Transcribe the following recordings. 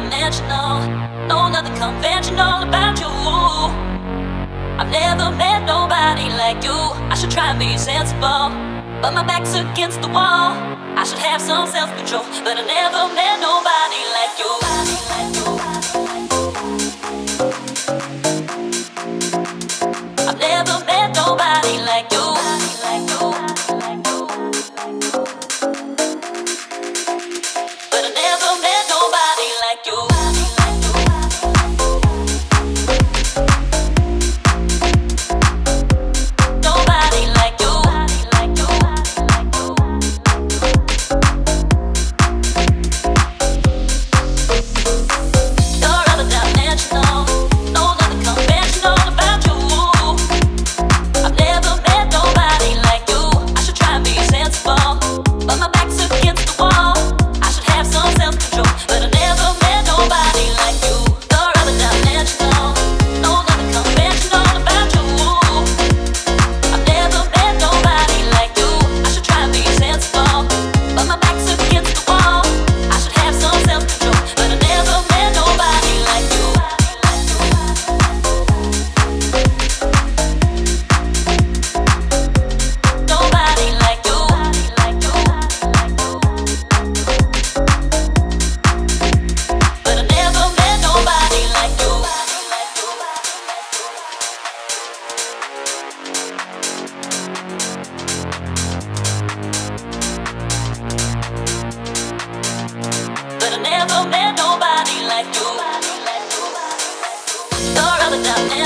dimensional. No, nothing conventional about you. I've never met nobody like you. I should try and be sensible, but my back's against the wall. I should have some self control, but I never met nobody like you. Nobody like you.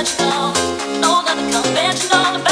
conventional. No, nothing conventional